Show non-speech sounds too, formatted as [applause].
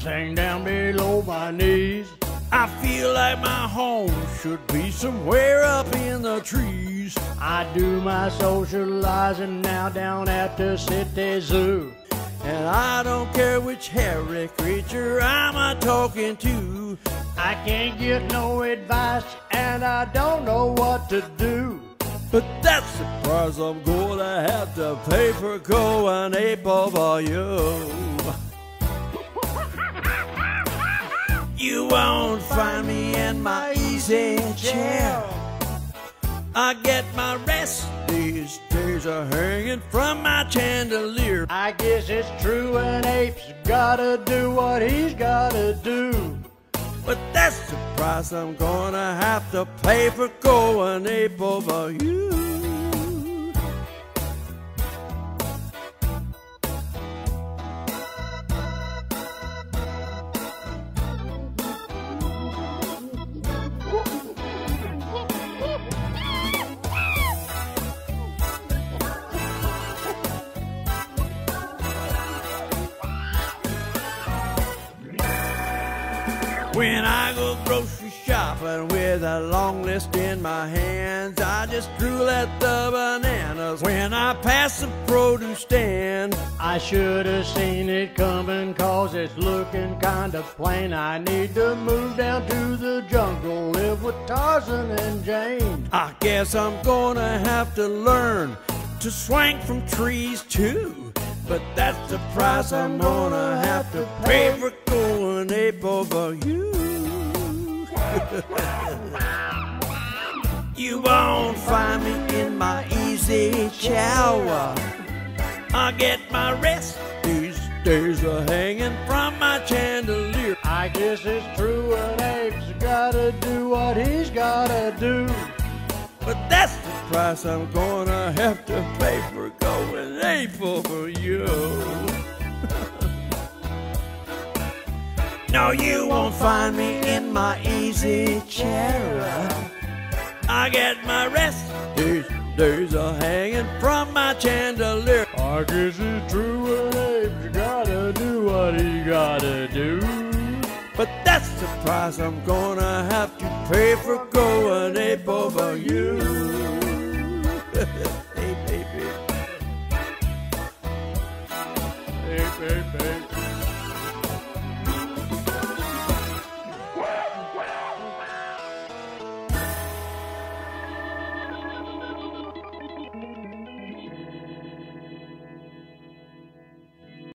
pants hang down below my knees. I feel like my home should be somewhere up in the trees. I do my socializing now down at the city zoo. And I don't care which hairy creature I'm a talking to. I can't get no advice and I don't know what to do. But that's the price I'm gonna have to pay for going ape over you. Won't find me in my easy chair. I get my rest. These days are hanging from my chandelier. I guess it's true an ape's gotta do what he's gotta do. But that's the price I'm gonna have to pay for going ape over you. When I go grocery shopping with a long list in my hands, I just drool at the bananas when I pass the produce stand. I should have seen it coming cause it's looking kind of plain. I need to move down to the jungle, live with Tarzan and Jane. I guess I'm gonna have to learn to swing from trees too. But that's the price I'm gonna have to pay for going ape over you. you won't find me in my easy shower. I get my rest. These days are hanging from my chandelier. I guess it's true an ape's gotta do what he's gotta do. But that's the price I'm gonna have to pay for going ape over you. [laughs] no, you won't find me in my easy chair. I get my rest. These days are hanging from my chandelier. I guess it's true an ape's gotta do what he gotta do. But that's the price I'm gonna have to pay for going ape over you. [laughs]